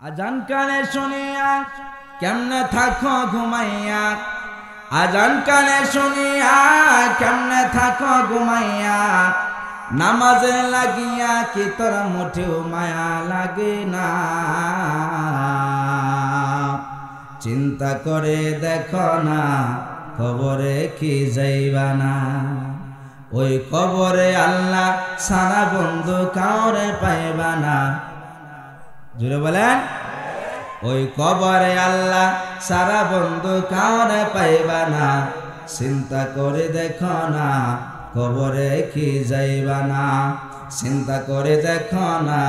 আজান কানে শুনিয়া কেমনে থাকো ঘুমাইয়া? আজান কানে শুনিয়া কেমনে থাকো ঘুমাইয়া? নামাজে লাগিয়া কি তোর মুঠেও মায়া লাগে না? চিন্তা করে দেখো না খবরে কি যাইবা না? ওই কবরে আল্লাহ সারা বন্ধু কাউরে পাইবা না। জুড়ে বলেন। ওই কবরে আল্লাহ সারা বন্ধু কাউরে পাইবা না। চিন্তা করে দেখো না, কবরে কি যাইবা না। চিন্তা করে দেখো না,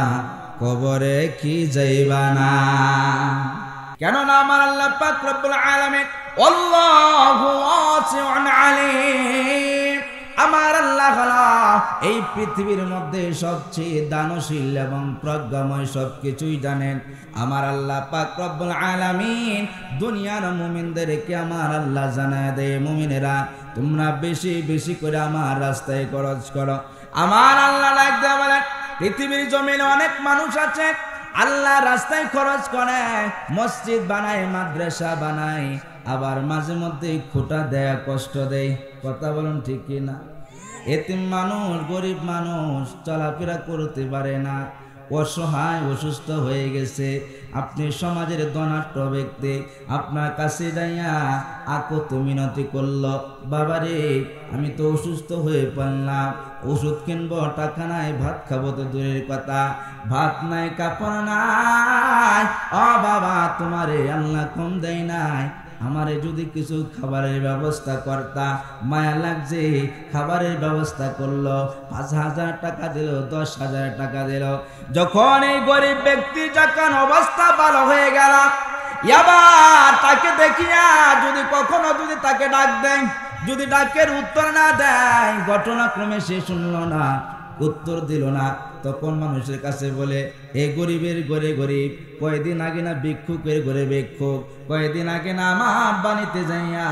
কবরে কি যাইবা না। কেননা আমার আল্লাহ পাক রব্বুল আলামিন আল্লাহু ওয়াসিউন আলিম। আমার আল্লাহ এই পৃথিবীর মধ্যে সবচেয়ে দানশীল এবং প্রজ্ঞাময় সব কিছুই জানেন। আমার আল্লাহ পাক রব্বুল আলামিন দুনিয়ার মুমিনদেরকে আমার আল্লাহ জানায় দেয়, মুমিনেরা তোমরা বেশি বেশি করে আমার রাস্তায় খরচ করো। আমার আল্লাহ লাগতে বলেন, পৃথিবীর জমিনে অনেক মানুষ আছে, আল্লাহ রাস্তায় খরচ করে, মসজিদ বানায়, মাদ্রাসা বানায়, আবার মাঝে মধ্যে খুঁটা দেয়া কষ্ট দেয়। কথা বলুন ঠিক কি না এতিম মানুষ, গরিব মানুষ চলাফেরা করতে পারে না। অসহায়, অসুস্থ হয়ে গেছে। আপনি সমাজের ধনাট্য ব্যক্তি। আপনার কাছে যাইয়া আকত মিনতি করল, বাবারে, আমি তো অসুস্থ হয়ে পড়লাম। ওষুধ কিনবো, টাকা নাই, ভাত খাব তো দূরের কথা। ভাত নাই, কাপড় নাই। ও বাবা, তোমারে আল্লাহ কম দেয় নাই। আমারে যদি কিছু খাবারের ব্যবস্থা করতা, মায়া লাগছে, খাবারের ব্যবস্থা করল, পাঁচ হাজার টাকা দিল, দশ হাজার টাকা দিল। যখন এই গরিব ব্যক্তি যখন অবস্থা ভালো হয়ে গেল, এবার তাকে দেখিয়া যদি কখনো যদি তাকে ডাক দেয়, যদি ডাকের উত্তর না দেয়, ঘটনাক্রমে সে শুনল না। উত্তর দিল না। তখন মানুষের কাছে বলে এ গরিবের গরে গরিব কয়েকদিন আগে না ভিক্ষুকের ঘরে ভিক্ষুক কয়েকদিন আগে না আমার বানিতে যাইয়া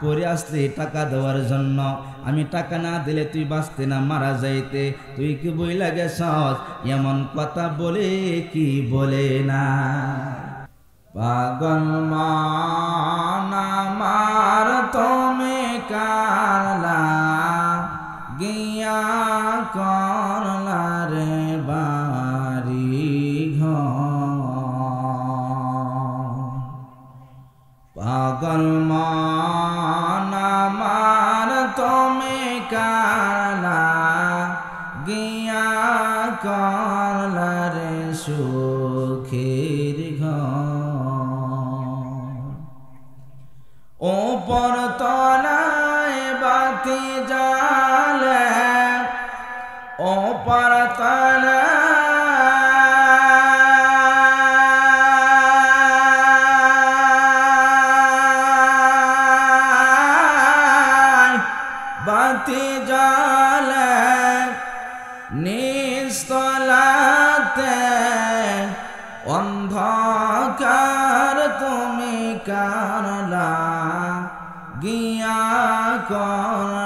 পরে আসলে টাকা দেওয়ার জন্য। আমি টাকা না দিলে তুই বাঁচতে না, মারা যাইতে। তুই কি বই লাগে সৎ এমন কথা বলে কি বলে না? পাগল মার তুমি কারলা গিয়া করলা রে বাড়ি পাগল মার তুমি কারলা গিয়া করলা রে সুখের ঘর। ওপর তলায় কারলা গিয়া করলা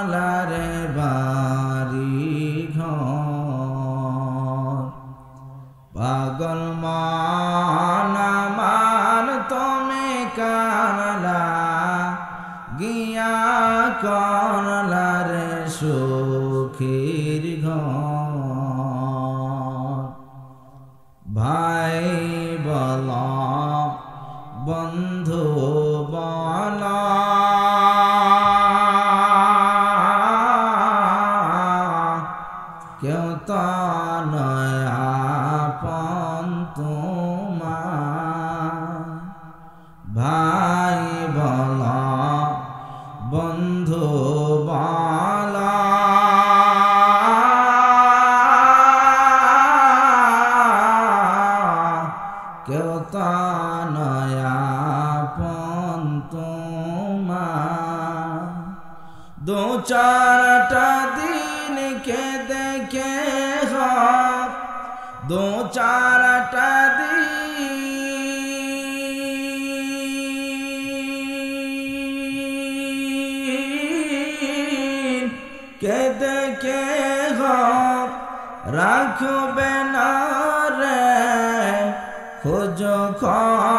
চারটা দিন কে দেখে হক দু চারটা দিন কে দেখে হক রাখবে না রে খোঁজ খোঁজ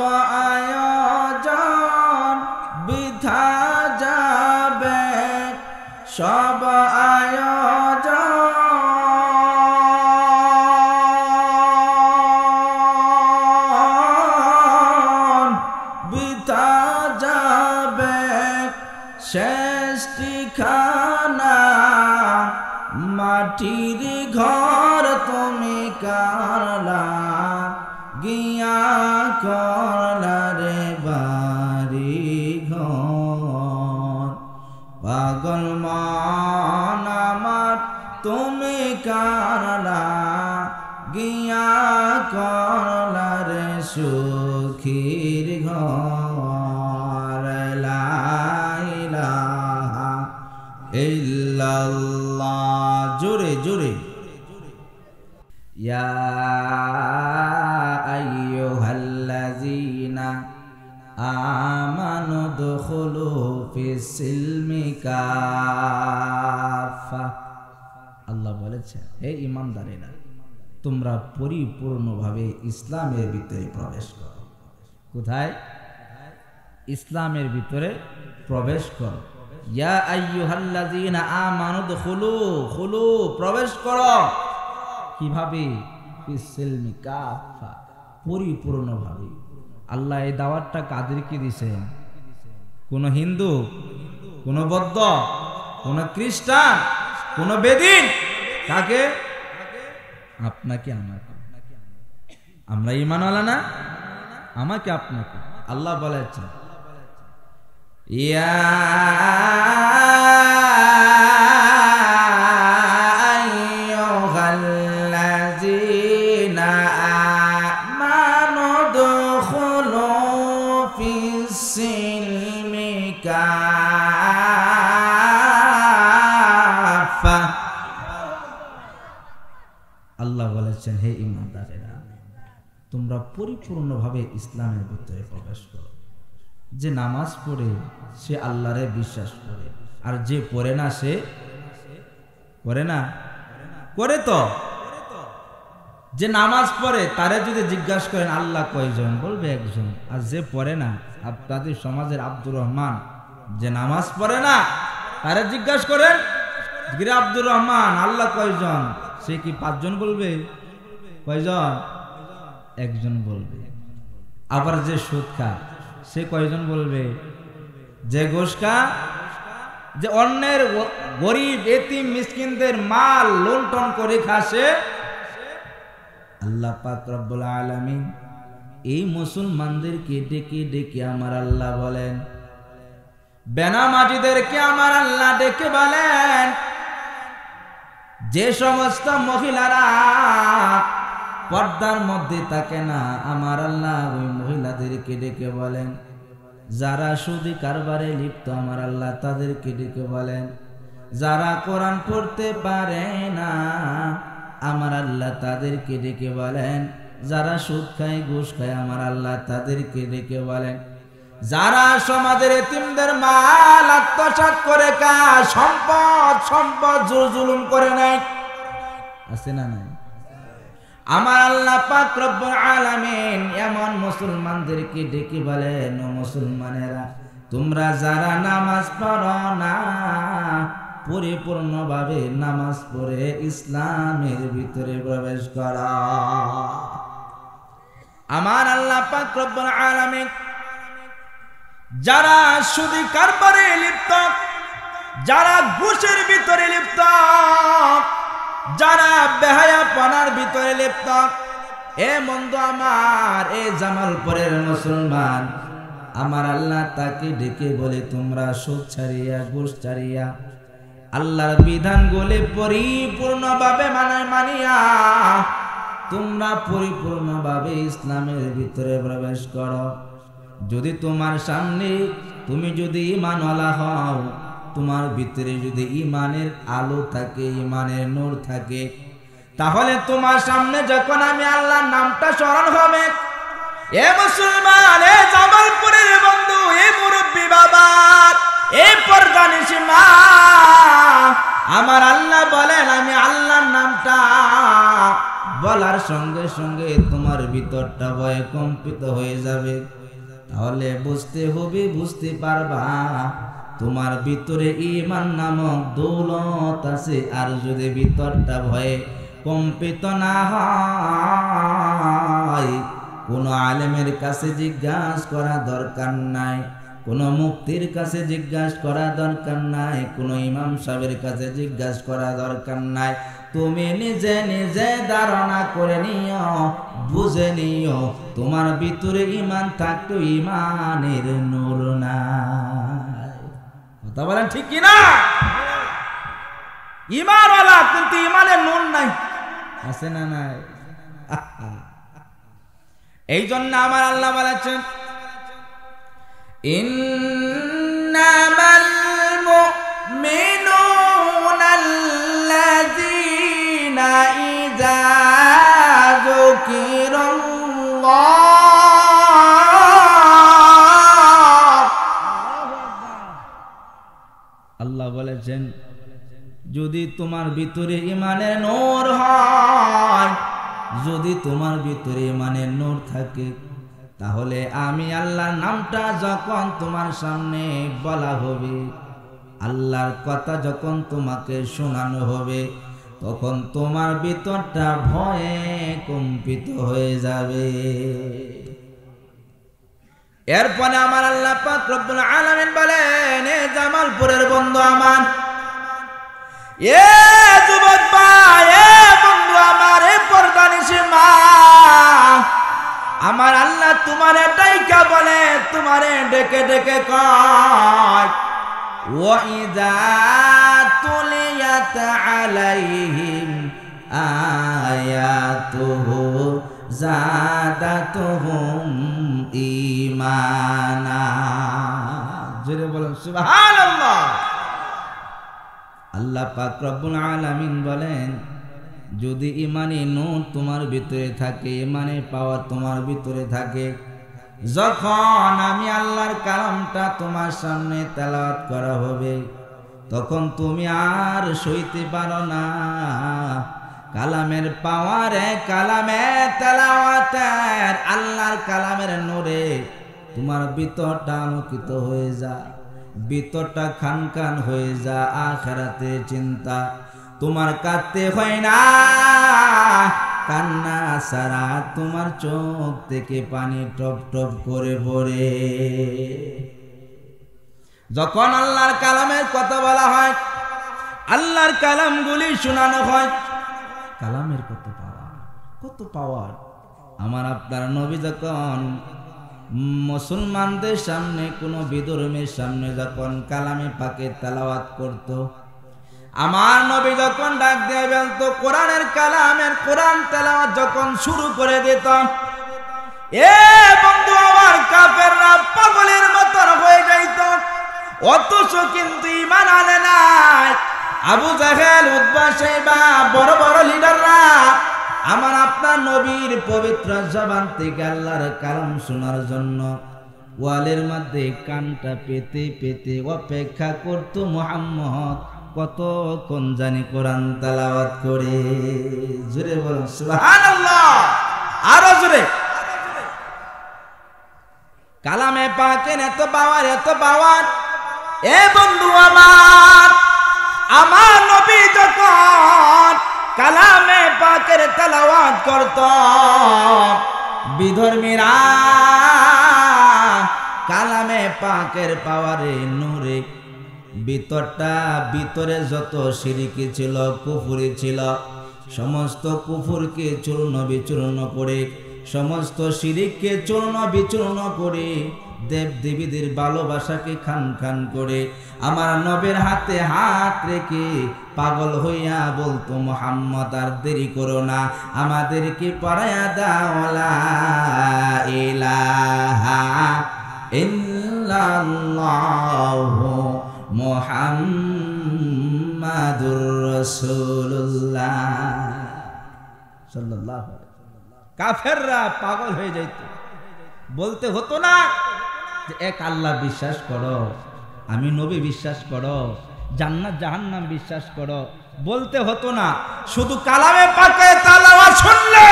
সব আয়োজন তোমরা পরিপূর্ণভাবে ইসলামের ভিতরে প্রবেশ করো। কোথায়? ইসলামের ভিতরে প্রবেশ করো। ইয়া আইয়ুহাল্লাযীনা আমানু দুখুলু, খুলু, প্রবেশ করো। কীভাবে? ফিস-সিলমি কাফা পরিপূর্ণভাবে। আল্লাহ এই দাওয়াতটা কাদেরকে দিছেন? কোন হিন্দু, কোন বৌদ্ধ, কোন খ্রিস্টান, কোন বেদিন, কাকে? আপনাকে আমার আমরা ইমানওয়ালা না? আমাকে আপনাকে। আল্লাহ বলেছেন ইয়া পরিপূর্ণভাবে ইসলামের ভিতরে প্রবেশ করো। যে নামাজ পড়ে, সে আল্লাহরে বিশ্বাস করে। আর যে পড়ে না, সে করে না? করে তো। যে নামাজ পড়ে, তারে যদি জিজ্ঞাসা করেন, আল্লাহ কয়জন? বলবে একজন। আর যে পড়ে না, আপনাদের সমাজের আব্দুর রহমান। যে নামাজ পড়ে না, তারে জিজ্ঞাসা করেন আব্দুর রহমান, আল্লাহ কয়জন? সে কি পাঁচজন বলবে? কয়জন? একজন বলবে। আবার যে সুদ খা সে কয়জন বলবে? যে গোসকা যে অন্যের গরিব, এতিম, মিসকিনদের মাল লুণ্ঠন করে খাসে। আল্লাহ পাক রব্বুল আলামিন এই মুসলমানদেরকে ডেকে ডেকে আমার আল্লাহ বলেন। বেনামাজিদেরকে আমার আল্লাহ ডেকে বলেন, যে সমস্ত মহিলারা পর্দার মধ্যে থাকে না। আমার আল্লাহ ওই মহিলাদেরকে ডেকে বলেন, যারা সুদি কারবারে লিপ্ত, আমার আল্লাহ তাদেরকে ডেকে বলেন, যারা কোরআন পড়তে পারে না, আমার আল্লাহ তাদেরকে ডেকে বলেন, যারা সুদ খায়, ঘুষ খায়, আমার আল্লাহ তাদেরকে ডেকে বলেন, যারা সমাজের এতিমদের মাল আত্মসাৎ করে কা সম্পদ সম্পদ জোর জুলুম করে নাই আছে না নাই? আমার আল্লাহ পাক রব্বুল আলামিন এমন মুসলমানদেরকে ডেকে বলেন মুসলমানেরা, তোমরা যারা নামাজ পড়ো না, পরিপূর্ণভাবে নামাজ পড়ে ইসলামের ভিতরে প্রবেশ করা। আমার আল্লাহ পাক রব্বুল আলামিন, যারা সুদি কারবারে লিপ্ত, যারা ঘুষের ভিতরে লিপ্ত যারা বেহায়া পানার ভিতরে লিপ্ত, এ বন্ধু আমার, এ জামালপুরের মুসলমান। আমার আল্লাহ তাকে ডেকে বলে, তোমরা সুদ ছাড়িয়া, ঘুষ ছাড়িয়া, আল্লাহর বিধানগুলি পরিপূর্ণভাবে মানে মানিয়া, তোমরা পরিপূর্ণভাবে ইসলামের ভিতরে প্রবেশ করো। যদি তোমার সামনে, তুমি যদি ইমানওয়ালা হও তোমার ভিতরে যদি ইমানের আলো থাকে, ইমানের নূর থাকে, তাহলে তোমার সামনে যখন আমি আল্লাহর নামটা স্মরণ হবে, এ মুসলমান, এ জামালপুরের বন্ধু, এ মুরব্বী বাবা, এ পর্দানিসি মা, আমার আল্লাহ বলেন, আমি আল্লাহর নামটা বলার সঙ্গে সঙ্গে তোমার ভিতরটা ভয়ে কম্পিত হয়ে যাবে। তাহলে বুঝতে হবে, বুঝতে পারবা তোমার ভিতরে ইমান নামক দৌলত আছে, আর যদি ভিতরটা ভয়ে কম্পিত না হয়, কোনো আলেমের কাছে জিজ্ঞাসা করা দরকার নাই, কোনো মুক্তির কাছে জিজ্ঞাসা করা দরকার নাই, কোনো ইমাম সাহেবের কাছে জিজ্ঞাসা করা দরকার নাই। তুমি নিজে নিজে ধারণা করে নিও, বুঝে নিও, তোমার ভিতরে ইমান থাকতো ইমানের নূর নাই। কথা বলেন ঠিক কি না ইমানওয়ালা কিন্তু ইমানের নূর নাই। আছে না নাই? এই জন্য আমার আল্লাহ বলেছেন, ইন্নামাল মুমিনুনা ইযা যুকিরাল্লাহ আল্লাহ বলেছেন, যদি তোমার ভিতরে ইমানের নূর হয়, যদি তোমার ভিতরে ইমানের নূর থাকে, তাহলে আমি আল্লাহর নামটা যখন তোমার সামনে বলা হবে, আল্লাহর কথা যখন তোমাকে শোনানো হবে, তখন তোমার ভিতরটা ভয়ে কম্পিত হয়ে যাবে। এরপরে আমার আল্লাহ পাক রব্বুল আলামিন বলেন, এ জামালপুরের বন্ধু আমার, এ যুবক ভাই, এ বন্ধু আমার, এ পর্দানিসি মা, আমার আল্লাহ তোমার এটাই কা বলে, তোমারে ডেকে ডেকে কয়, ওয়াইদা তুলিয়াত আলাইহিম আয়াতুহু, জাদাতুহুম আল্লাহ আলামিন বলেন, যদি ইমানে নূর তোমার ভিতরে থাকে ইমানে পাওয়ার তোমার ভিতরে থাকে, যখন আমি আল্লাহর কালামটা তোমার সামনে তেলাওয়াত করা হবে, তখন তুমি আর সইতে পারো না। কালামের পাওয়ারে কালামের তেলাওয়াতের, আল্লাহর কালামের নূরে তোমার ভিতরটা আলোকিত হয়ে যা ভিতরটা খান খান হয়ে যা, আখেরাতে চিন্তা তোমার কাঁদতে হয় না। কান্না সারা তোমার চোখ থেকে পানি টপ টপ করে পড়ে যখন আল্লাহর কালামের কথা বলা হয়, আল্লাহর কালাম কালামগুলি শোনানো হয় কালামের কত পাওয়ার? কত পাওয়ার? আমার আপনার নবী যখন মুসলমানদের সামনে, কোনো বিধর্মের সামনে যখন কালামে পাকে তালাওয়াত করত, আমার নবী যখন ডাক দিয়ে বলতো, কোরআনের কালামের কোরআন তেলাওয়াত যখন শুরু করে দিত, এ বন্ধু আমার কাফেররা পাগলের মতন হয়ে যাইত, অথচ কিন্তু ইমান আনে নাই। আবু জাহেল উদ্বাসে বা বড় বড় লিডাররা। আমার আপনার নবীর পবিত্র জবান থেকে আল্লাহর কালাম শোনার জন্য ওয়ালের মধ্যে কানটা পেতে পেতে অপেক্ষা করত মোহাম্মদ। কতক্ষণ জানি কোরআন তালাওয়াত করে। জোরে বলুন, সুবহানাল্লাহ। আরও জোরে। কালামে পাকেন এত পাওয়ার এত পাওয়ার। এ বন্ধু আমার আমার নবী যখন কালামে পাকের তেলাওয়াত করত, বিধর্মীরা কালামে পাকের পাওয়ারে নূরে, ভিতরটা, ভিতরে যত সিরিকি ছিল, কুফুরি ছিল, সমস্ত কুফুরকে চূর্ণ বিচূর্ণ করে, সমস্ত সিরিককে চূর্ণ বিচূর্ণ করে দেব দেবীদের ভালোবাসাকে খান খান করে আমার নবের হাতে হাত রেখে পাগল হইয়া বলতো, মোহাম্মদ, আর দেরি করো না। আমাদেরকে পড়ায়া দাওলা ইলাহা ইল্লাল্লাহু মুহাম্মাদুর কাফেররা পাগল হয়ে যাইত। বলতে হতো না এক আল্লাহ বিশ্বাস করো, আমি নবী বিশ্বাস করো, জান্নাত জাহান্নাম বিশ্বাস করো। বলতে হতো না, শুধু কালামে পাকে তালাওয়াত শুনলে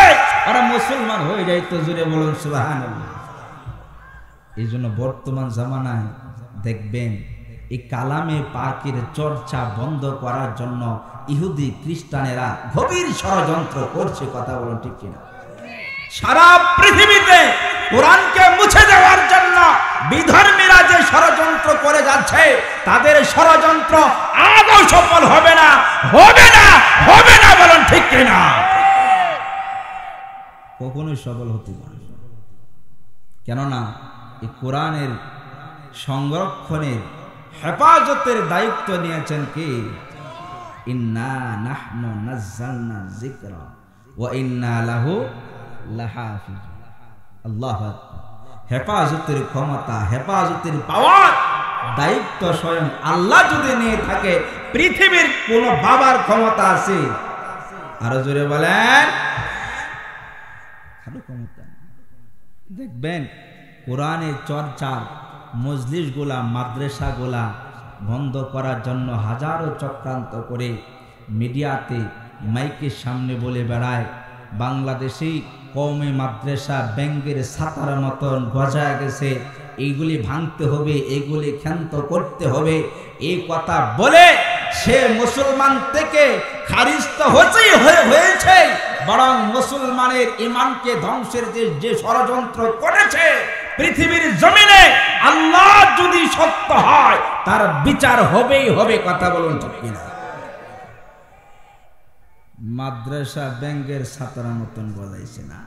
ওরা মুসলমান হয়ে যাইতো জুড়ে বলুন সুবহানাল্লাহ। এই জন্য বর্তমান জামানায় দেখবেন, এই কালামে পাকের চর্চা বন্ধ করার জন্য ইহুদি খ্রিস্টানেরা গভীর ষড়যন্ত্র করছে, কথা বলুন ঠিক কিনা। সারা পৃথিবীতে কোরআনকে মুছে দেওয়ার জন্য বিধর্মীরা যে ষড়যন্ত্র করে যাচ্ছে, তাদের ষড়যন্ত্র আদৌ সফল হবে না হবে না হবে না বলুন ঠিক কিনা? কখনোই সফল হতে পারে কেননা এই কোরআনের সংরক্ষণের হেফাজতের দায়িত্ব নিয়েছেন কি? আল্লাহ হেফাজতের ক্ষমতা, হেফাজতের পাওয়ার, দায়িত্ব স্বয়ং আল্লাহ যদি নিয়ে থাকে, পৃথিবীর কোন বাবার ক্ষমতা আছে। আরও জোরে বলেন। দেখবেন, কোরআনের চর্চার মজলিসগুলা মাদ্রাসাগুলা বন্ধ করার জন্য হাজারো চক্রান্ত করে মিডিয়াতে মাইকের সামনে বলে বেড়ায়। বাংলাদেশি কৌমে মাদ্রাসা ব্যাঙ্গের সাতার মতন গজায় গেছে। এইগুলি ভাঙতে হবে এইগুলি ক্ষান্ত করতে হবে। এই কথা বলে সে মুসলমান থেকে খারিজ তো হচ্ছেই হয়ে হয়েছে। বরং মুসলমানের ইমানকে ধ্বংসের যে যে ষড়যন্ত্র করেছে পৃথিবীর জমিনে, আল্লাহ যদি সত্য হয়, তার বিচার হবেই হবে, কথা বলুন কিনা? মাদ্রাসা ব্যাংকের সাতার মতন গজাইছে না।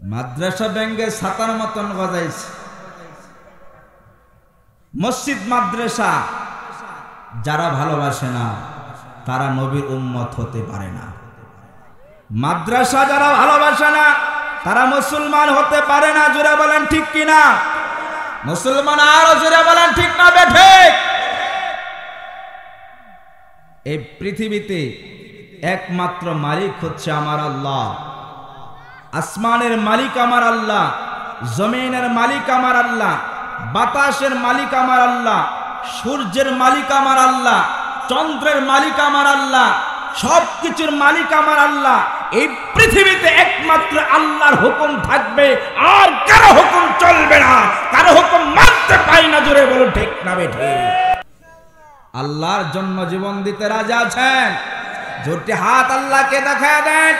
মাদ্রাসা ব্যাংকের সাতার মতন গজাইছে। মসজিদ, মাদ্রাসা, যারা ভালোবাসে না, তারা নবীর উম্মত হতে পারে না। মাদ্রাসা যারা ভালোবাসে না, তারা মুসলমান হতে পারে না, জোরে বলেন ঠিক কিনা? মুসলমান আরও জোরে বলেন ঠিক না বেঠে এই পৃথিবীতে একমাত্র মালিক হচ্ছে আমার আল্লাহ। আসমানের মালিক আমার আল্লাহ, জমিনের মালিক আমার আল্লাহ, বাতাসের মালিক আমার আল্লাহ, সূর্যের মালিক আমার আল্লাহ, চন্দ্রের মালিক আমার আল্লাহ সব কিছুর মালিক আমার আল্লাহ। এই পৃথিবীতে একমাত্র আল্লাহর হুকুম থাকবে, আর কারও হুকুম চলবে না, কারও হুকুম মানতে পাই না জোরে বলুন, ঠিক না বেঠে আল্লাহর জন্য জীবন দিতে রাজা আছেন? জোরটি হাত আল্লাহকে দেখা দেন।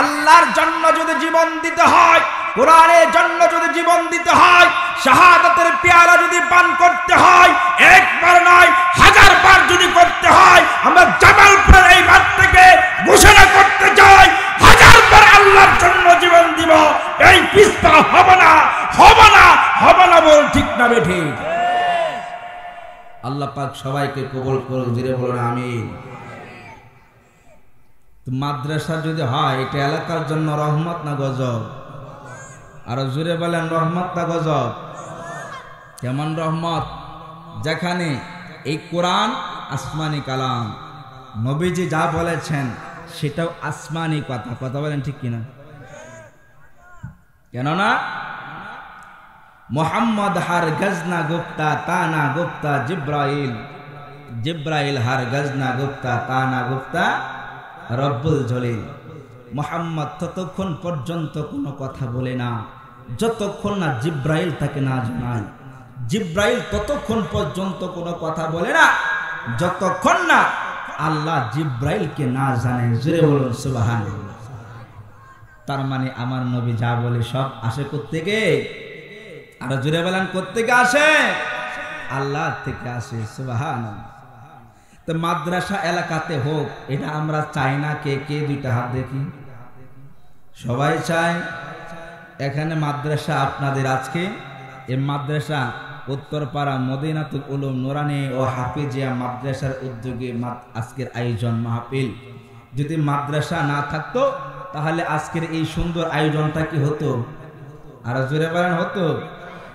আল্লাহর জন্য যদি জীবন দিতে হয়, কোরআনের জন্য যদি জীবন দিতে হয়, শাহাদাতের পেয়ারা যদি পান করতে হয়, একবার নয়, হাজার বার যদি করতে হয়, আমরা জামালপুরের এই মাঠ থেকে ঘোষণা করতে চাই, হাজার বার আল্লাহর জন্য জীবন দিব। এই পিস্তা হবে না হবে না হবে না বল ঠিক না বেঠি আল্লাহ পাক সবাইকে কবল করুন ধীরে বলুন, আমিন। মাদ্রাসা যদি হয়, এটা এলাকার জন্য রহমত না গজব? আর জুড়ে বলেন, রহমত না গজব? কেমন রহমত? যেখানে এই কোরআন আসমানি কালাম। নবীজি যা বলেছেন, সেটাও আসমানি কথা। কথা বলেন ঠিক কিনা? কেননা মোহাম্মদ হার গজনা গুপ্তা তানা গুপ্তা, জিব্রাইল জিব্রাইল হার গজনা গুপ্তা তানা গুপ্তা, রব্বুল জলিল। মোহাম্মদ ততক্ষণ পর্যন্ত কোনো কথা বলে না, যতক্ষণ না জিব্রাইল তাকে না জানায়। জিব্রাইল ততক্ষণ পর্যন্ত কোনো কথা বলে না, যতক্ষণ না আল্লাহ জিব্রাইলকে না জানে জুড়ে বলুন সুবাহান তার মানে আমার নবী যা বলে সব আসে থেকে আর জুড়ে বলেন থেকে আসে? আল্লাহ থেকে আসে তো মাদ্রাসা এলাকাতে হোক, এটা আমরা চাই না কে কে দুইটা হাত দেখি? সবাই চায়, এখানে মাদ্রাসা আপনাদের আজকে। এই মাদ্রাসা উত্তরপাড়া মদিনাতুল উলুম নোরানি ও হাফিজিয়া মাদ্রাসার উদ্যোগে আজকের আয়োজন মাহফিল। যদি মাদ্রাসা না থাকতো, তাহলে আজকের এই সুন্দর আয়োজনটা কি হতো? আরও জোরে বলেন, হতো?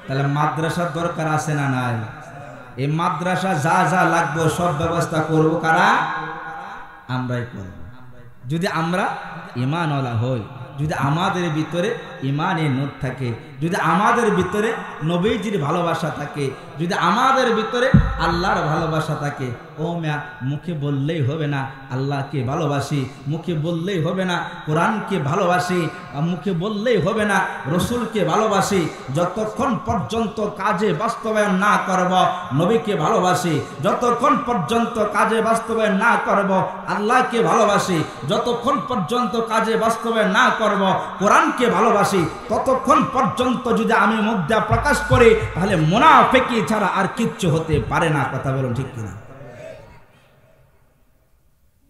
তাহলে মাদ্রাসার দরকার আছে না নাই? এই মাদ্রাসা যা যা লাগবে সব ব্যবস্থা করব কারা? আমরাই করব। যদি আমরা ইমানওয়ালা হই, যদি আমাদের ভিতরে ইমানের নোট থাকে। যদি আমাদের ভিতরে নবীজির ভালোবাসা থাকে, যদি আমাদের ভিতরে আল্লাহর ভালোবাসা থাকে, ও ম্যা, মুখে বললেই হবে না, আল্লাহকে ভালোবাসি, মুখে বললেই হবে না, কোরআনকে ভালোবাসি মুখে বললেই হবে না, রসুলকে ভালোবাসি, যতক্ষণ পর্যন্ত কাজে বাস্তবায়ন না করব, নবীকে ভালোবাসি, যতক্ষণ পর্যন্ত কাজে বাস্তবায়ন না করব, আল্লাহকে ভালোবাসি, যতক্ষণ পর্যন্ত কাজে বাস্তবায়ন না করব, কোরআনকে ভালোবাসি ততক্ষণ পর্যন্ত যদি আমি মুদ্রা প্রকাশ করি, তাহলে মোনাফেকি ছাড়া আর কিচ্ছু হতে পারে না। কথা বলুন ঠিক কিনা?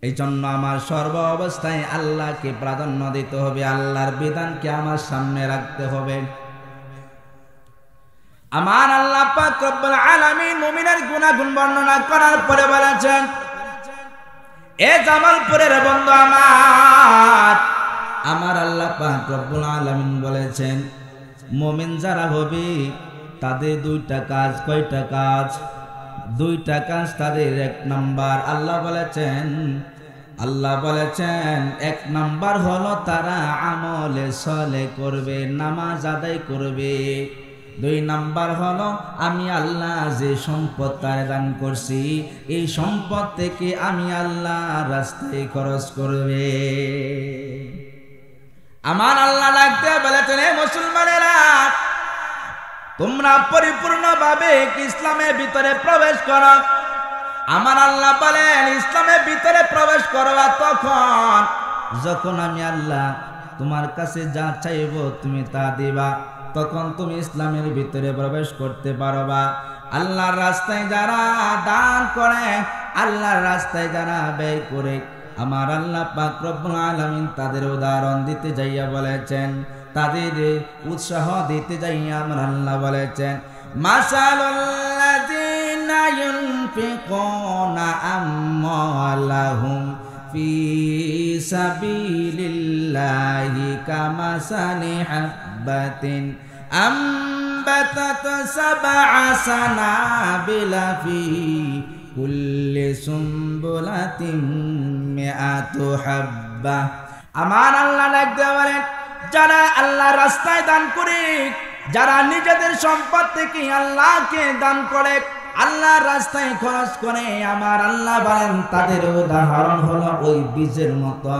এই জন্য আমার সর্ব অবস্থায় আল্লাহকে প্রাধান্য দিতে হবে, আল্লাহর বিধানকে আমার সামনে রাখতে হবে। আমার আল্লাহ পাক রব্বুল আলামিন গুনাহগুণ বর্ণনা করার পরে বলেছেন, এ জামালপুরের বন্ধু আমার আমার আল্লাহ রব্বুল আলামিন বলেছেন, মুমিন যারা হবে, তাদের দুইটা কাজ, কয়টা কাজ? দুইটা কাজ তাদের এক নাম্বার। আল্লাহ বলেছেন আল্লাহ বলেছেন, এক নাম্বার হলো তারা আমলে সলে করবে, নামাজ আদায় করবে। দুই নাম্বার হলো, আমি আল্লাহ যে সম্পদ তার দান করছি, এই সম্পদ থেকে আমি আল্লাহ রাস্তায় খরচ করবে। আমার আল্লাহ লাগতে বলেছেন মুসলমানেরা, তোমরা পরিপূর্ণ পরিপূর্ণভাবে ইসলামের ভিতরে প্রবেশ করো? আমার আল্লাহ বলেন ইসলামের ভিতরে প্রবেশ করবা তখন যখন আমি আল্লাহ তোমার কাছে যা চাইব তুমি তা দিবা, তখন তুমি ইসলামের ভিতরে প্রবেশ করতে পারবা। আল্লাহর রাস্তায় যারা দান করে, আল্লাহর রাস্তায় যারা ব্যয় করে আমার আল্লাহ পাক রব্বুল আলামিন তাদের উদাহরণ দিতে যাইয়া বলেছেন তাদের উৎসাহ দিতে যাইয়া আমার আল্লাহ বলেছেন মাসালুল্লাযিনা ইউনফিকুনা আমওয়ালাহুম ফি সাবিলিল্লাহি কামাসালি হাব্বাতিন أنبتت سبع سنابل في আমার আল্লাহ লাগতে পারেন যারা আল্লাহ রাস্তায় দান করে, যারা নিজেদের সম্পদ থেকে আল্লাহকে দান করে আল্লাহ রাস্তায় খরচ করে, আমার আল্লাহ বলেন, তাদের উদাহরণ হলো ওই বীজের মতো।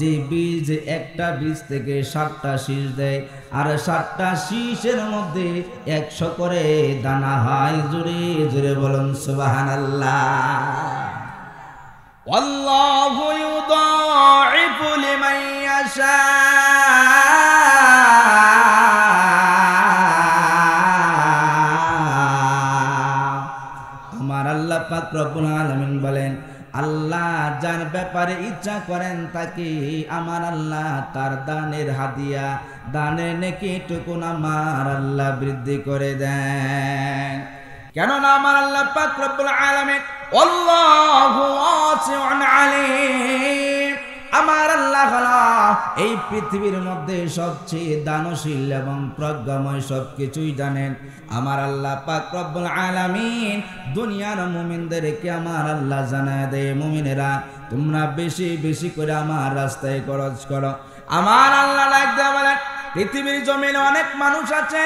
যে বীজ একটা বীজ থেকে সাতটা শীষ দেয়, আর সাতটা শীষের মধ্যে একশো করে দানা হয়। জোরে জোরে বলুন সুবাহান আল্লাহ ব্যাপারে ইচ্ছা করেন তাকে, আমার আল্লাহ তার দানের হাদিয়া দানের নেকি টুকুন আমার আল্লাহ বৃদ্ধি করে দেন। কেননা আমার আল্লাহ পাক আলামিন আলিম আমার আল্লাহ এই পৃথিবীর মধ্যে সবচেয়ে দানশীল এবং প্রজ্ঞাময় সব কিছুই জানেন আমার আল্লাহ পাক রব্বুল আলামিন। দুনিয়ার মুমিনদেরকে আমার আল্লাহ জানায় দেয় মুমিনেরা, তোমরা বেশি বেশি করে আমার রাস্তায় খরচ করো। আমার আল্লাহ লাগতে বলেন, পৃথিবীর জমিনে অনেক মানুষ আছে,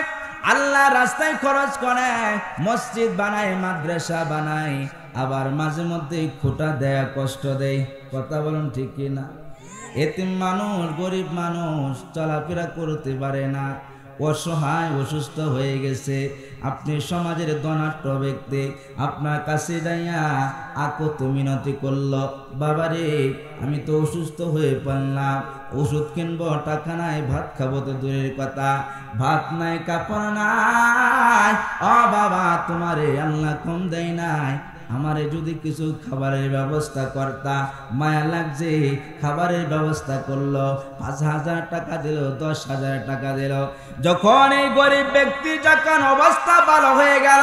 আল্লাহ রাস্তায় খরচ করে, মসজিদ বানায়, মাদ্রাসা বানায়, আবার মাঝে মধ্যে খোটা দেয়া কষ্ট দেয়। কথা বলুন ঠিক না এতিম মানুষ, গরিব মানুষ চলাফেরা করতে পারে না। অসহায়, অসুস্থ হয়ে গেছে। আপনি সমাজের ধনাঢ্য ব্যক্তি। আপনার কাছে যাইয়া আকত মিনতি করল, বাবারে, আমি তো অসুস্থ হয়ে পড়লাম। ওষুধ কিনবো, টাকা নাই, ভাত খাব তো দূরের কথা। ভাত নাই, কাপড় নাই। ও বাবা, তোমারে আল্লাহ কম দেয় নাই। আমারে যদি কিছু খাবারের ব্যবস্থা করতা, মায়া লাগছে, খাবারের ব্যবস্থা করল, পাঁচ হাজার টাকা দিল, দশ হাজার টাকা দিল। যখন এই গরিব ব্যক্তি যখন অবস্থা ভালো হয়ে গেল,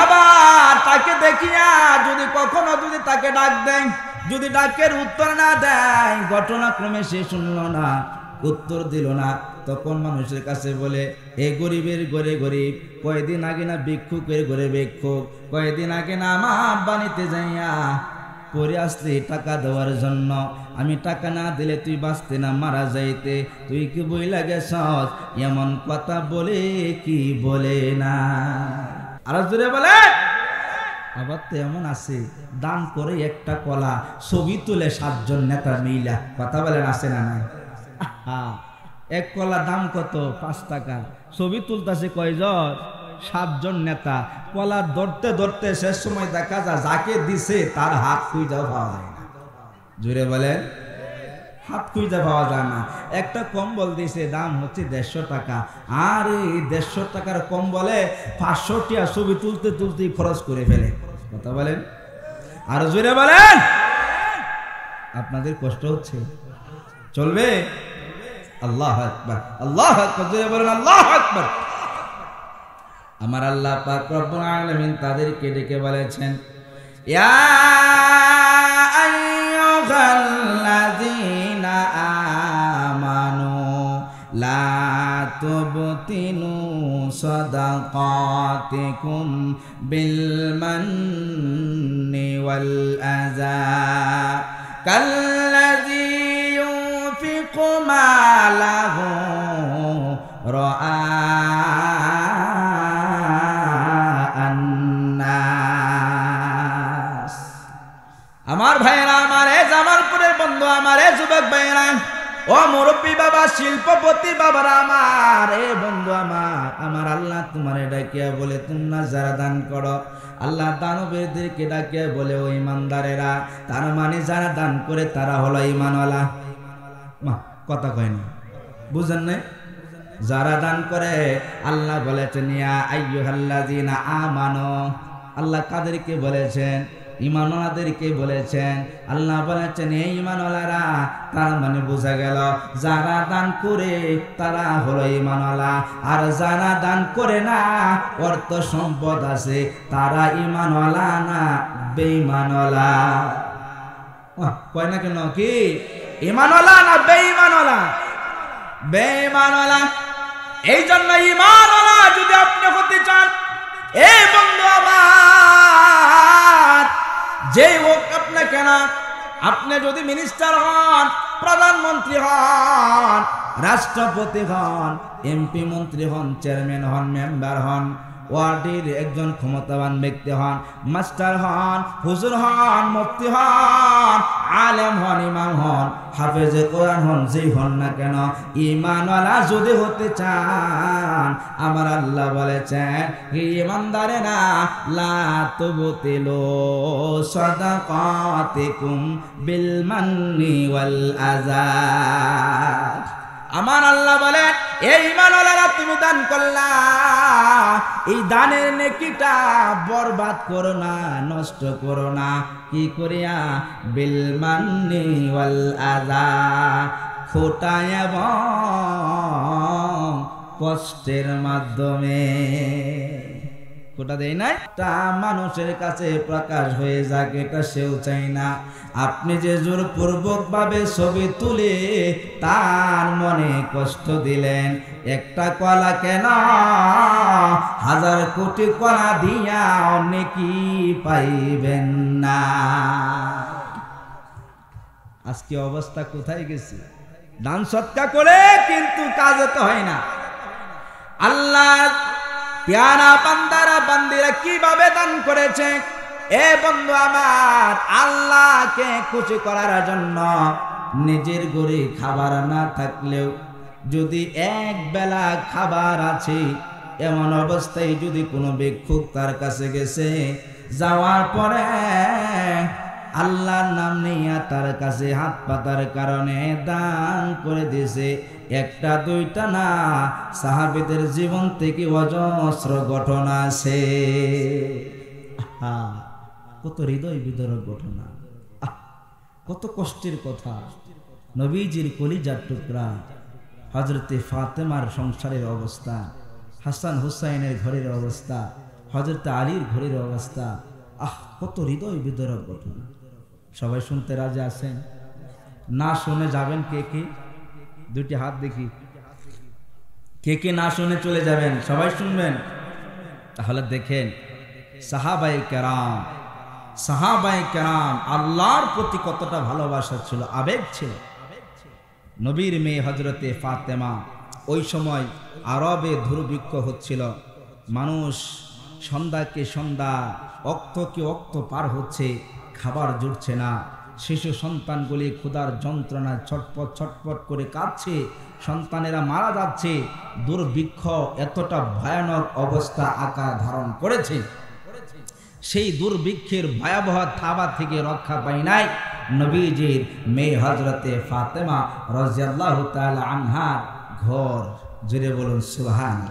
এবার তাকে দেখিয়া যদি কখনো যদি তাকে ডাক দেয়, যদি ডাকের উত্তর না দেয়, ঘটনাক্রমে সে শুনল না। উত্তর দিল না। তখন মানুষের কাছে বলে এ গরিবের গরে গরিব কয়েকদিন আগে না ভিক্ষুকের ঘরে ভিক্ষুক কয়েকদিন আগে না আমার বানিতে যাইয়া করে আসলে টাকা দেওয়ার জন্য। আমি টাকা না দিলে তুই বাঁচতে না, মারা যাইতে। তুই কি বই লাগে সহজ এমন কথা বলে কি বলে না? আর জোরে বলে। আবার তো এমন আছে, দান করে একটা কলা, ছবি তুলে সাতজন নেতা মিলা কথা বলেন আছে না নাই? আহা, এক কলা দাম কত? পাঁচ টাকা। ছবি তুলতেছে কয়জন? সাতজন নেতা। কলা ধরতে ধরতে শেষ সময় দেখা যায় যাকে দিছে তার হাত খুঁজাও পাওয়া যায় না। জুড়ে বলেন হাত খুঁজে পাওয়া যায় না। একটা কম্বল দিছে দাম হচ্ছে দেড়শো টাকা। আর এই দেড়শো টাকার কম্বলে পাঁচশো টিয়া ছবি তুলতে তুলতেই খরচ করে ফেলে। কথা বলেন? আর জোরে বলেন আপনাদের কষ্ট হচ্ছে। চলবে? আল্লাহ আকবার আল্লাহ আকবার, জোরে বলেন আল্লাহ আকবার। আমার আল্লাহ পাক রব্বুল আলামিন তাদেরকে ডেকে বলেছেন, ইয়া আইয়ুহাল্লাযীনা আমানু লা তুবতিনু সাদাকাতিকুম বিল মান্নি ওয়াল আযা কাল্লাযী রাআ আন্নাস আমার ভাইয়েরা, আমার এ জামালপুরের বন্ধু, আমার এ যুবক ভাইয়েরা, ও মুরব্বী বাবা, শিল্পপতি বাবার, আমার এ বন্ধু, আমার আমার আল্লাহ তোমার ডাকিয়া বলে, তোমরা যারা দান করো, আল্লাহ দানবীরদেরকে ডাকিয়া বলে, ও ইমানদারেরা, তার মানে যারা দান করে, তারা হলো ইমানওয়ালা। মা, কথা কয় না। বুঝেন নাই? যারা দান করে, আল্লাহ বলেছেন, ইয়া আইয়ুহাল্লাযীনা আমানু। আল্লাহ কাদেরকে বলেছেন? ইমানওয়ালাদেরকে বলেছেন? আল্লাহ বলেছেন এই ইমানওয়ালারা তার মানে বোঝা গেল, যারা দান করে, তারা হলো ইমানওয়ালা আর যারা দান করে না, অর্থ সম্পদ আছে, তারা ইমানওয়ালা না বেঈমানওয়ালা? কয় না কেন? কি? ইমানওয়ালা না বেঈমানওয়ালা? বেঈমানওয়ালা। এই জন্য ইমানওয়ালা যদি আপনি হতে চান এই বন্ধু আমার, যেই হোক আপনাকে না আপনি যদি মিনিস্টার হন, প্রধানমন্ত্রী হন, রাষ্ট্রপতি হন, এমপি মন্ত্রী হন চেয়ারম্যান হন মেম্বার হন ওয়ার্ডের একজন ক্ষমতাবান ব্যক্তি হন, মাস্টার হন, হুজুর হন, মুফতি হন, আলেম হন, ইমাম হন, হাফেজে কোরআন হন, যেই হন না কেন, ইমানওয়ালা যদি হতে চান, আমার আল্লাহ বলেছেন ইমানদারে না, লা তুবতিলু সাদাকাতিকুম বিল মান্নি ওয়াল আযা আমার আল্লাহ বলেন এই ইমানওয়ালারা তুমি দান করলা। এই দানের নেকিটা বরবাদ করো না, নষ্ট করো না। কি করিয়া? বিল মান্নি ওয়াল আযা। খোটা এবং কষ্টের মাধ্যমে কোটা দেয় নাই। তা মানুষের কাছে প্রকাশ হয়ে যাক, এটা সেও চাই না। আপনি যে জোরপূর্বক ভাবে ছবি তুলে তার মনে কষ্ট দিলেন, একটা কলা কেন? হাজার কোটি কলা দিয়া অনেকই পাইবেন না। আজকে অবস্থা কোথায় গেছে? দান সৎকা করে কিন্তু কাজ তো হয় না। আল্লাহ প্যারা বান্দারা বান্দিরা কীভাবে দান করেছে? এ বন্ধু আমার, আল্লাহকে খুশি করার জন্য নিজের গড়ে খাবার না থাকলেও যদি এক বেলা খাবার আছে, এমন অবস্থায় যদি কোনো ভিক্ষুক তার কাছে গেছে, যাওয়ার পরে আল্লাহর নাম নিয়ে তার কাছে হাত পাতার কারণে দান করে দিয়েছে। একটা, দুইটা না, সাহাবিদের জীবন থেকে অজস্র ঘটনা আছে। কত হৃদয় বিদরক ঘটনা। কত কষ্টের কথা। নবীজির কলিজার টুকরা হজরতে ফাতেমার সংসারের অবস্থা, হাসান হুসাইনের ঘরের অবস্থা হজরতে আলীর ঘরের অবস্থা। আহ, কত হৃদয় বিদরক ঘটনা। সবাই শুনতে রাজি আছেন? না শুনে যাবেন কে কে? দুটি হাত দেখি। কে কে না শুনে চলে যাবেন? সবাই শুনবেন? তাহলে দেখেন সাহাবাই কেরাম সাহাবাই কেরাম আল্লাহর প্রতি কতটা ভালোবাসা ছিল, আবেগ ছিল। নবীর মেয়ে হজরতে ফাতেমা ওই সময় আরবে দুর্ভিক্ষ হচ্ছিল। মানুষ সন্ধ্যাকে সন্ধ্যা, অক্তকে অক্ত পার হচ্ছে, খাবার জুটছে না। শিশু সন্তানগুলি ক্ষুধার যন্ত্রণায় ছটপট ছটপট করে কাঁদছে। সন্তানেরা মারা যাচ্ছে। দুর্ভিক্ষ এতটা ভয়ানক অবস্থা আকার ধারণ করেছে। সেই দুর্ভিক্ষের ভয়াবহ থাবা থেকে রক্ষা পাই নাই নবীজির মেয়ে হজরতে ফাতেমা রাজিয়াল্লাহু তাআলা আনহার ঘর। জুড়ে বলুন সুবহান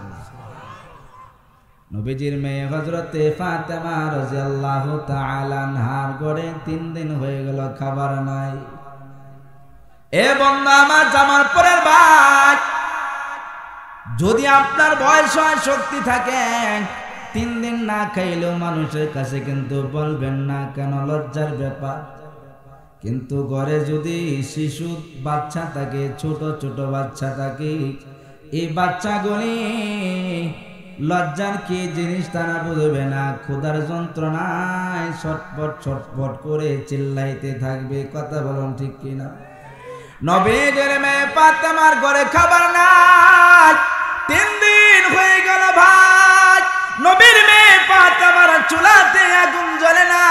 নবীজির মেয়ে হজরতে ফাতেমা রাজিয়াল্লাহু তাআলা আনহার ঘরে তিন দিন হয়ে গেল খাবার নাই। এ বন্ধু আমার জামার পরের ভাই যদি আপনার বয়স হয়, শক্তি থাকে তিন দিন না খাইলেও মানুষের কাছে কিন্তু বলবেন না কেন, লজ্জার ব্যাপার। কিন্তু ঘরে যদি শিশু বাচ্চা থাকে, ছোট ছোট বাচ্চা থাকে, এই বাচ্চাগুলি লজ্জার কি জিনিস তারা বুঝবে না। ক্ষুধার যন্ত্রণায় ছটপট ছটপট করে চিল্লাইতে থাকবে, কথা বলুন ঠিক কিনা? নবীদের মেয়ে পাতামার ঘরে খাবার নাই। তিন দিন হয়ে গেল ভাই। নবীর মেয়ে পাতামার চুলাতে আগুন জ্বলে না।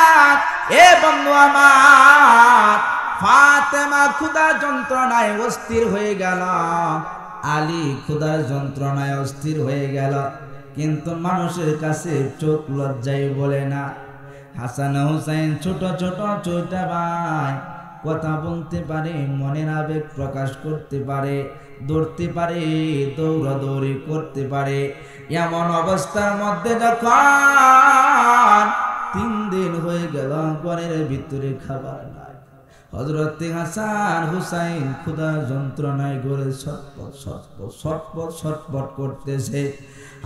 এ বন্ধু আমার, ফাতেমা ক্ষুধার যন্ত্রণায় অস্থির হয়ে গেল। আলী ক্ষুধার যন্ত্রণায় অস্থির হয়ে গেল। কিন্তু মানুষের কাছে চোখ লজ্জায় বলে না। হাসান হুসাইন ছোট ছোট চোটা ভাই, কথা বলতে পারে, মনের আবেগ প্রকাশ করতে পারে দৌড়তে পারে, দৌড়াদৌড়ি করতে পারে। এমন অবস্থার মধ্যে যখন তিন দিন হয়ে গেল ঘরের ভিতরে খাবার হজরতে হাসান হুসাইন ক্ষুদা যন্ত্রণায় গড়ে ছটপট ছটপট ছটপট ছটপট করতেছে।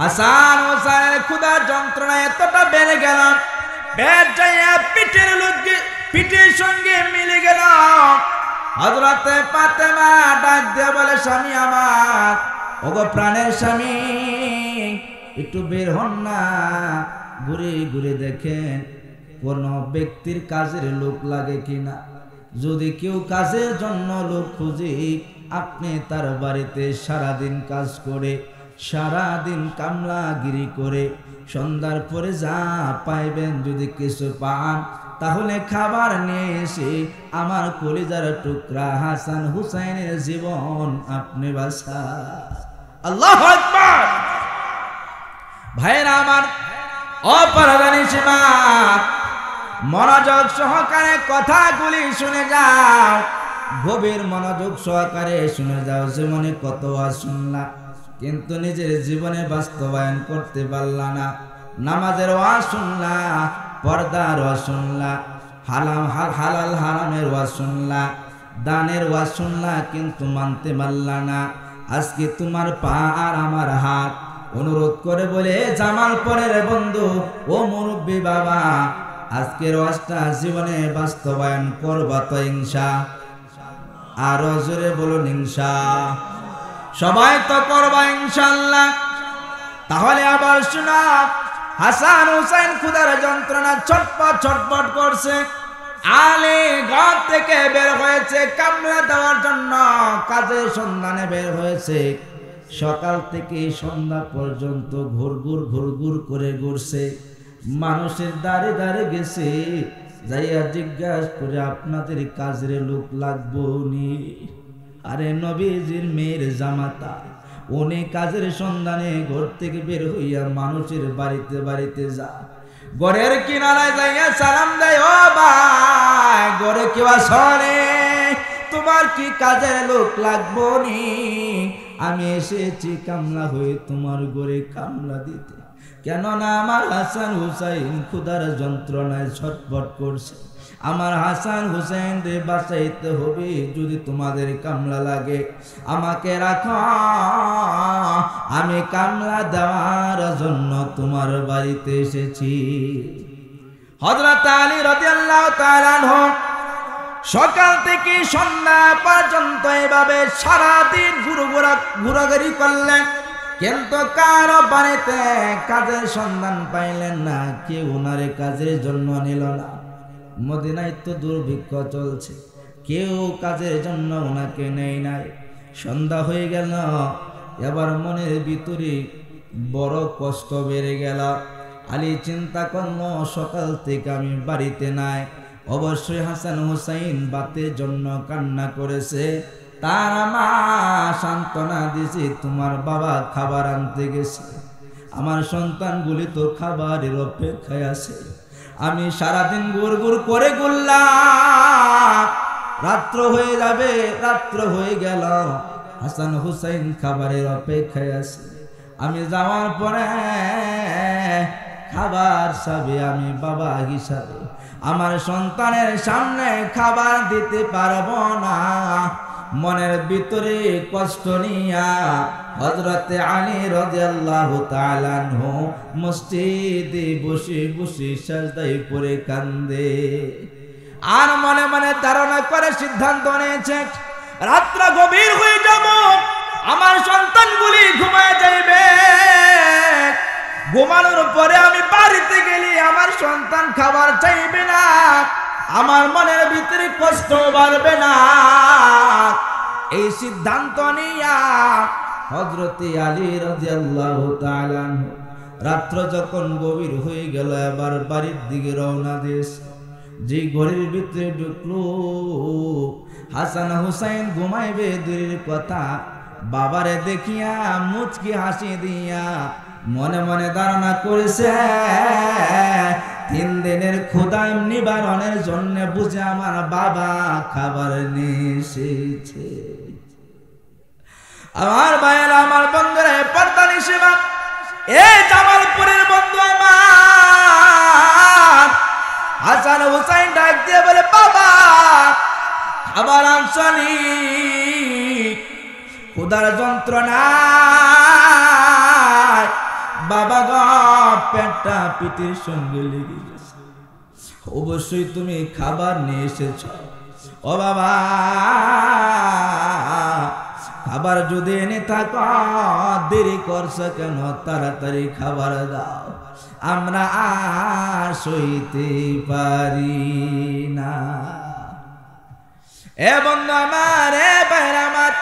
হাসান হুসাইনের ক্ষুদা যন্ত্রণায় এতটা বেড়ে গেল বেড় যাইয়া পিঠের লোককে পিঠের সঙ্গে মিলে গেল। হজরতে পাতেমা ডাক দিয়ে বলে, স্বামী আমার, ওগো প্রাণের স্বামী, একটু বের হন না। ঘুরে ঘুরে দেখেন কোন ব্যক্তির কাজের লোক লাগে কিনা। যদি কেউ কাজের জন্য লোক খুঁজে, আপনি তার বাড়িতে সারাদিন কাজ করে, সারাদিন কামলাগিরি করে, সন্ধ্যার পরে যা পাইবেন যদি কিছু পান, তাহলে খাবার নিয়ে এসে আমার কলিজার টুকরা হাসান হুসাইনের জীবন আপনি বাসা আল্লাহ ভাইরা আমার অপরাধানী সীমা মনোযোগ সহকারে কথাগুলি শুনে যাও। গভীর মনোযোগ সহকারে শুনে যাও, জীবনে কত আর শুনলা। কিন্তু নিজের জীবনে বাস্তবায়ন করতে পারলা না। নামাজের ওয়াজ শুনলা, পর্দার ওয়াজ শুনলা, হালাম হালাল হারামের ওয়াজ শুনলা, দানের ওয়াজ শুনলা, কিন্তু মানতে পারলা না। আজকে তোমার পা আর আমার হাত। অনুরোধ করে বলে জামাল পরের বন্ধু ও মুরব্বী বাবা আজকের ওয়াজটা জীবনে বাস্তবায়ন করবা তো হিংসা আরও জোরে বলুন হিংসা সবাই তো করবা ইনশাল্লাহ তাহলে আবার শোনা, হাসান হুসাইন খুদার যন্ত্রণা ছটপট ছটপট করছে। আলে ঘর থেকে বের হয়েছে, কামলা দেওয়ার জন্য কাজের সন্ধানে বের হয়েছে। সকাল থেকে সন্ধ্যা পর্যন্ত ঘুরঘুর ঘুরঘুর করে ঘুরছে। মানুষের দাঁড়ে দাঁড়ে গেছে। যাইয়া জিজ্ঞাসা করে, আপনাদের কাজের লোক লাগবো নি? আরে নবীজির মেয়ের জামাতা, উনি কাজের সন্ধানে ঘর থেকে বের হইয়া মানুষের বাড়িতে বাড়িতে যা। গড়ের কিনারায় যাইয়া সালাম দেয়, ও ভাই গড়ে কেউ আসরে তোমার কি কাজের লোক লাগবো নি? আমি এসেছি কামলা হয়ে তোমার গড়ে কামলা দিতে। কেননা আমার হাসান হুসাইন ক্ষুদার যন্ত্রণায় ছটপট করছে। আমার হাসান হুসেন রে বাঁচাইতে হবে যদি তোমাদের কামলা লাগে। আমাকে রাখো। আমি কামলা দেওয়ার জন্য তোমার বাড়িতে এসেছি। হজরত আলী রাদিয়াল্লাহু তাআলা সকাল থেকে সন্ধ্যা পর্যন্ত এভাবে সারাদিন ঘুরো ঘোরা ঘোরাঘুরি করলেন। কিন্তু কারও বাড়িতে কাজের সন্ধান পাইলেন না, কেউ ওনারে কাজের জন্য নিল না। মদিনায় তো দুর্ভিক্ষ চলছে, কেউ কাজের জন্য ওনাকে নেই নাই। সন্ধ্যা হয়ে গেল, এবার মনের ভিতরে বড় কষ্ট বেড়ে গেল। আলী চিন্তা করল, সকাল থেকে আমি বাড়িতে নাই। অবশ্যই হাসান হুসাইন বাতের জন্য কান্না করেছে। তার মা সান্ত্বনা দিছে, তোমার বাবা খাবার আনতে গেছে। আমার সন্তানগুলি তো খাবারের অপেক্ষায় আছে। আমি সারাদিন গুড় গুড় করে গুল্লাম রাত্র হয়ে যাবে, রাত্র হয়ে গেল। হাসান হুসাইন খাবারের অপেক্ষায় আছে। আমি যাওয়ার পরে খাবার সাবে আমি বাবা হিসাবে। আমার সন্তানের সামনে খাবার দিতে পারব না। মনের ভিতরে কষ্ট নিয়া হজরতে আলী রাদিয়াল্লাহু তাআলা আনহু মসজিদে বসে বসে সাজদায় পড়ে কান্দে। আর মনে মনে ধারণা করে সিদ্ধান্ত নিয়েছে, রাত্র গভীর হয়ে যাব, আমার সন্তানগুলি ঘুমায় যাইবে। ঘুমানোর পরে আমি বাড়িতে গেলে আমার সন্তান খাবার চাইবে না। আমার মনের ভিতরে কষ্ট বাড়বে না। এই সিদ্ধান্ত নিয়া হজরতে আলী রাজিয়াল্লাহু তাআলা রাত্র যখন গভীর হয়ে গেল, এবার বাড়ির দিকে রওনা দেশ যে ঘরের ভিতরে ঢুকলো, হাসান হুসাইন ঘুমাইবে, দূরের কথা। বাবারে দেখিয়া মুচকি হাসি দিয়া মনে মনে ধারণা করেছে তিন দিনের ক্ষুদায় নিবারণের জন্য বুঝে আমার বাবা খাবার নিয়ে আমার ভাইয়ের আমার বন্ধুরা পর্দা নিষেবা এ জামালপুরের বন্ধু আমার। হাসান হুসাইন ডাক দিয়ে বলে, বাবা, খাবার আনসনি ক্ষুদার যন্ত্রণা। বাবা গ, পেটটা পিঠের সঙ্গে লেগে গেছে। অবশ্যই তুমি খাবার নিয়ে এসেছ। ও বাবা, খাবার যদি এনে থাক, দেরি করছ কেন? তাড়াতাড়ি খাবার দাও। আমরা আর সইতে পারি না। এ বন্ধু আমার, এ বাইরে আমার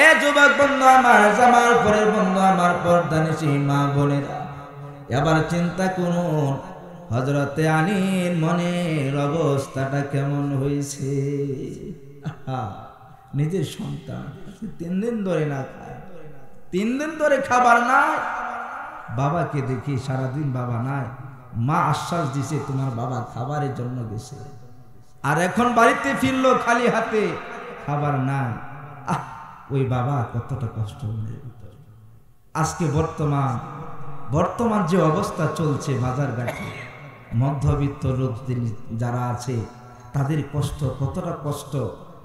এ যুবক বন্ধু আমার জামার পরের বন্ধু আমার পর্দানিসি মা বোনেরা। এবার চিন্তা করুন হজরতে আনির মনের অবস্থাটা কেমন হয়েছে? নিজের সন্তান, তিন দিন ধরে না খায়। তিন দিন ধরে খাবার নাই। বাবাকে দেখি সারাদিন বাবা নাই। মা আশ্বাস দিছে, তোমার বাবা খাবারের জন্য গেছে। আর এখন বাড়িতে ফিরলো খালি হাতে, খাবার নাই। ওই বাবা কতটা কষ্ট আজকে বর্তমান বর্তমান যে অবস্থা চলছে বাজার ঘাটে, মধ্যবিত্ত লোক যারা আছে, তাদের কষ্ট কতটা কষ্ট,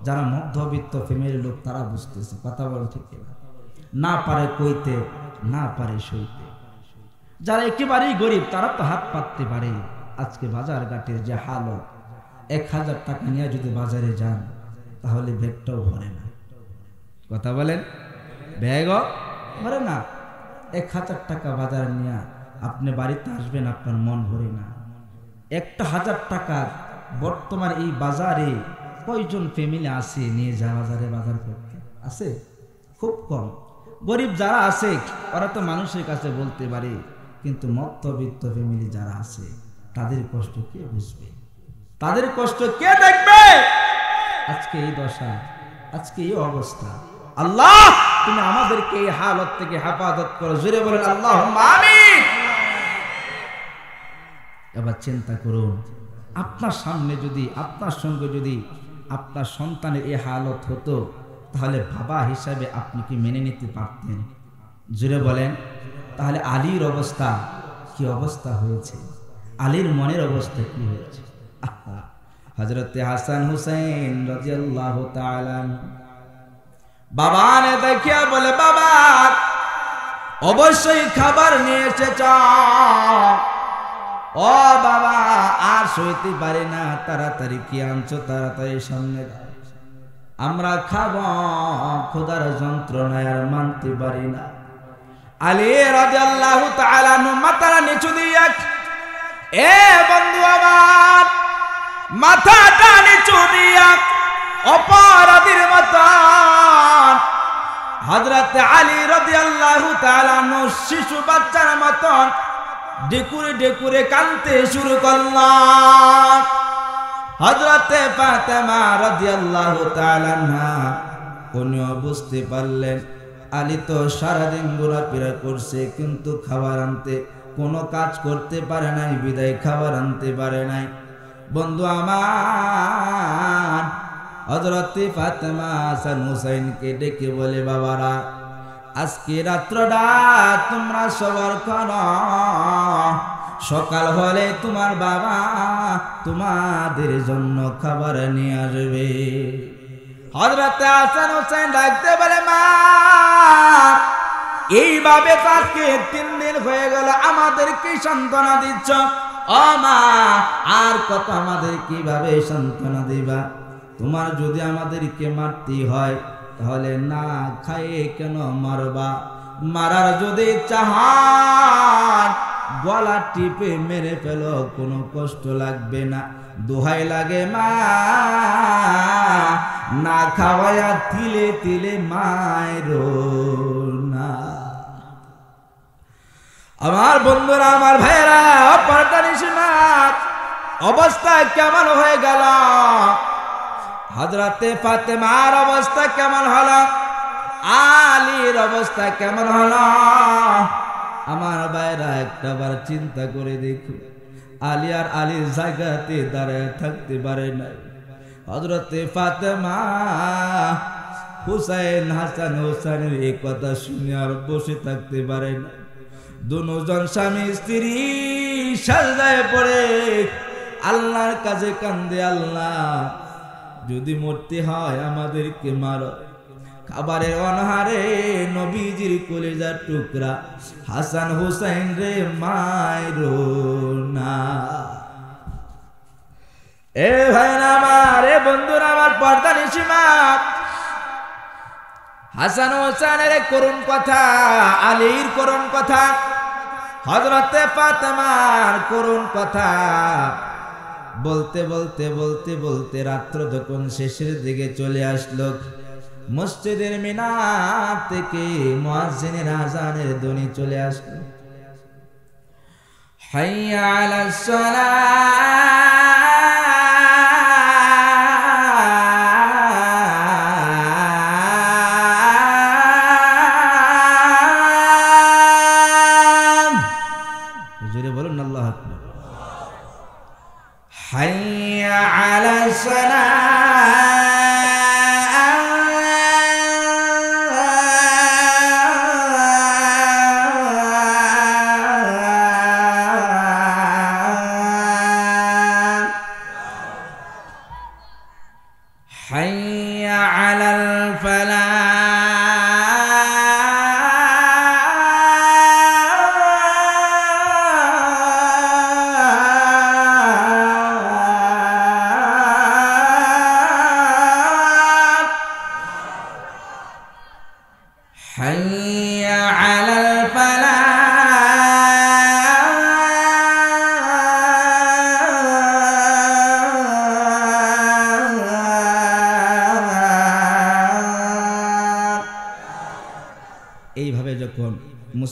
যারা মধ্যবিত্ত ফ্যামিলির লোক তারা বুঝতেছে, কথা বল ঠিক না না পারে কইতে, না পারে সইতে। যারা একেবারেই গরিব, তারা তো হাত পাততে পারে। আজকে বাজার ঘাটের যে হালত, এক হাজার টাকা নিয়ে যদি বাজারে যান, তাহলে ভেটটাও ভরে না। কথা বলেন? ব্যাগ ভরে না। এক হাজার টাকা বাজার নিয়ে আপনি বাড়িতে আসবেন, আপনার মন ভরে না। একটা হাজার টাকার বর্তমান এই বাজারে কয়জন ফ্যামিলি আছে নিয়ে যা বাজারে বাজার করতে? আছে? খুব কম। গরিব যারা আছে, ওরা তো মানুষের কাছে বলতে পারে, কিন্তু মধ্যবিত্ত ফ্যামিলি যারা আছে, তাদের কষ্ট কে বুঝবে? তাদের কষ্ট কে দেখবে? আজকে এই দশা, আজকে এই অবস্থা। আল্লাহ, তুমি আমাদেরকে এই হালত থেকে হেফাজত করো। জুড়ে বলেন আল্লাহ এবার চিন্তা করুন, আপনার সামনে যদি, আপনার সঙ্গে যদি আপনার সন্তানের এই হালত হতো, তাহলে বাবা হিসাবে আপনি কি মেনে নিতে পারতেন? জুড়ে বলেন, তাহলে আলীর অবস্থা কি অবস্থা হয়েছে? আলীর মনের অবস্থা কি হয়েছে? হজরতে হাসান হুসেন রাজিয়াল্লাহ বাবা নে দেখিয়া বলে, বাবা, অবশ্যই খাবার নিয়ে এসেছ। ও বাবা, আর সইতে পারি না। তাড়াতাড়ি কি আনছো? তাড়াতাড়ি সামনে আমরা খাব, খোদার যন্ত্রণায় মানতে পারি না। আলী রাদিয়াল্লাহু তাআলা নু মাথাটা নিচু দিয়া এ বন্ধু আমার, মাথাটা নিচু দিয়া অপরাধীর মতন। হযরত আলী তাআলা নু শিশু বাচ্চার মতন ডেকুরে ডেকুরে কানতে শুরু করলাম হজরতে ফাতেমা তাআলা না উনিও বুঝতে পারলেন, আলী তো সারাদিন ঘোরাফেরা করছে, কিন্তু খাবার আনতে কোনো কাজ করতে পারে নাই, বিদায় খাবার আনতে পারে নাই। বন্ধু আমার হজরতে ফাতেমা হাসান হুসাইনকে ডেকে বলে, বাবারা, আজকে রাত্রটা তোমরা সবার কর সকাল হলে তোমার বাবা তোমাদের জন্য খাবার নিয়ে আসবে। হজরত হাসান হোসেন ডাকতে বলে, মা, এইভাবে আজকে তিন দিন হয়ে গেল আমাদেরকে সান্ত্বনা দিচ্ছ? ও মা, আর কত আমাদের কীভাবে সান্ত্বনা দিবা? তোমার যদি আমাদেরকে মারতে হয়, তাহলে না খায়ে কেন মারবা? মারার যদি চাহান গলা টিপে মেরে ফেল, কোনো কষ্ট লাগবে না। দোহাই লাগে মা, না খাওয়ায়া তিলে তিলে মায়ের না। আমার বন্ধুরা, আমার ভাইয়েরা পাল্টানিসিমাত অবস্থা কেমন হয়ে গেল? হজরতে ফাতেমার অবস্থা কেমন হলো? আলীর অবস্থা কেমন হলো? আমার ভাইরা একটাবার চিন্তা করে দেখো। আলী আর আলীর জায়গাতে দাঁড়ায় থাকতে পারে নাই। হজরতে ফাতেমা, হুসাইন, হাসান হোসেনের এই কথা শুনে আর বসে থাকতে পারে না দুজন স্বামী, স্ত্রী সাজায় পড়ে। আল্লাহর কাছে কান্দে আল্লাহ যদি মরতে হয় আমাদেরকে মারো। খাবারের অনহারে নবীজির কলেজার টুকরা, হাসান হুসাইন রে মায়রো না। এ ভাই আমার, এ বন্ধুরা আমার পর্দা নিসিমা। হাসান হোসেনের করুণ কথা, আলীর করুণ কথা হজরতে ফাতেমার করুণ কথা। বলতে বলতে বলতে বলতে রাত্র যখন শেষের দিকে চলে আসলো। মসজিদের মিনার থেকে মহাজিনের আজানের ধ্বনি চলে আসলো। হাইয়া আলাস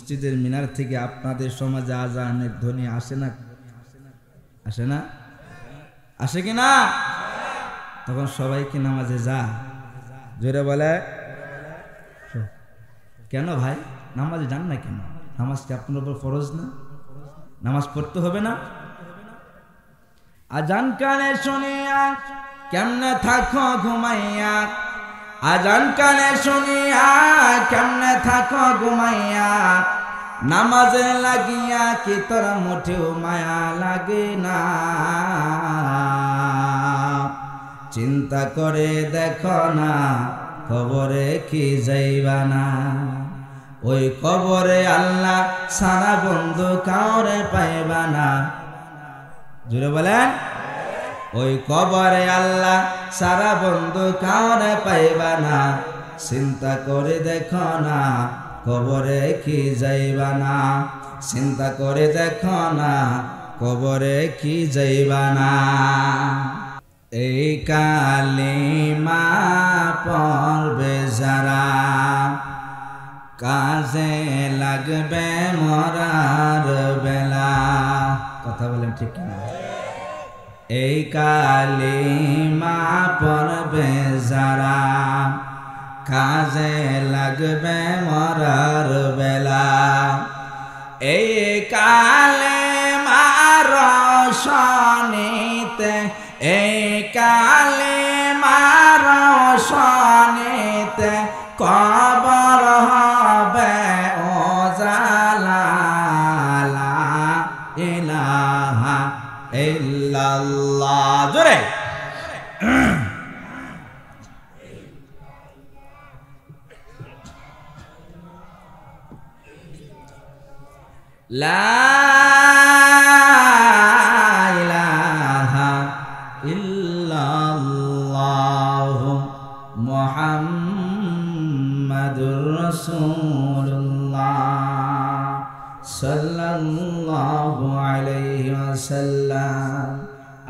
মসজিদের মিনার থেকে আপনাদের সমাজে আজানের ধ্বনি আসে না? আসে না? আসে কি না? তখন সবাইকে নামাজে যা। জোরে বলে। কেন ভাই? নামাজে যান না কেন? নামাজ কি আপনার উপর ফরজ না? নামাজ পড়তে হবে না? আজান কানে শুনিয়া কেমনে থাকো ঘুমাইয়া? আজান কানে শুনিয়া কেমনে থাকো ঘুমাইয়া? নামাজে লাগিয়া কি তোর মুঠেও মায়া লাগে না? চিন্তা করে দেখো না, কবরে কি যাইবা না? ওই কবরে আল্লাহ সারা বন্ধু কাউরে পাইবা না। জুড়ে বলেন? ওই কবরে আল্লাহ সারা বন্ধু কাউরে পাইবা না। চিন্তা করে দেখো না কবরে কি যাইবা না? চিন্তা করে দেখো না, কবরে কি যাইবা না? এই কালিমা পড়বে যারা, কাজে লাগবে মরার বেলা। কথা বলেন ঠিক কিনা? এই কালিমা পড়বে যারা কাজে লাগবে মরার বেলা। এই কালে মার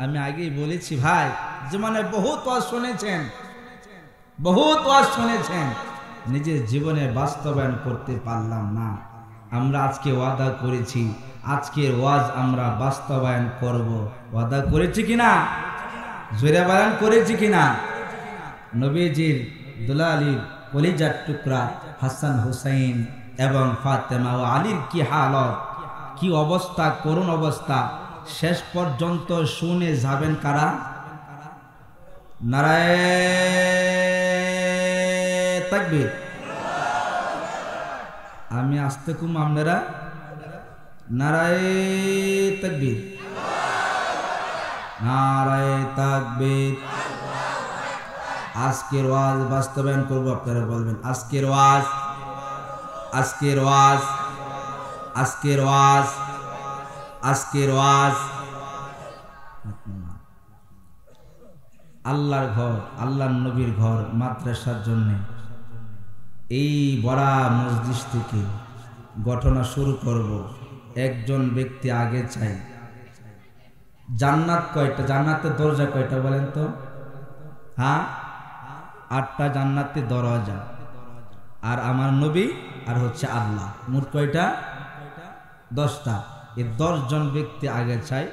আমি আগেই বলেছি ভাই, জীবনে বহুত ওয়াজ শুনেছেন, বহুত ওয়াজ শুনেছেন। নিজের জীবনে বাস্তবায়ন করতে পারলাম না। আমরা আজকে ওয়াদা করেছি, আজকের ওয়াজ আমরা বাস্তবায়ন করব। ওয়াদা করেছি কিনা জোরে বায়ান করেছি কিনা নবীজির দুলালির কলিজার টুকরা হাসান হুসাইন এবং ফাতেমা ও আলীর কি হালত? কি অবস্থা? করুণ অবস্থা। শেষ পর্যন্ত শুনে যাবেন কারা? নারায় তাকবীর। আমি আসতে কুম আপনারা নারায় তাকবীর। নারায় তাকবীর। আজকের ওয়াজ বাস্তবায়ন করব, আপনারা বলবেন, আজকের ওয়াজ আজকের ওয়াজ আজকের ওয়াজ আজকের ওয়াজ। আল্লাহর ঘর, আল্লাহর নবীর ঘর মাদ্রাসার জন্য। এই বড়া মসজিদ থেকে ঘটনা শুরু করব। একজন ব্যক্তি আগে চাই। জান্নাত কয়টা? জান্নাতের দরজা কয়টা বলেন তো? হ্যাঁ? আটটা জান্নাতের দরজা। আর আমার নবী আর হচ্ছে আল্লাহ। মোট কয়টা? দশটা। এই দশজন ব্যক্তি আগে চাই।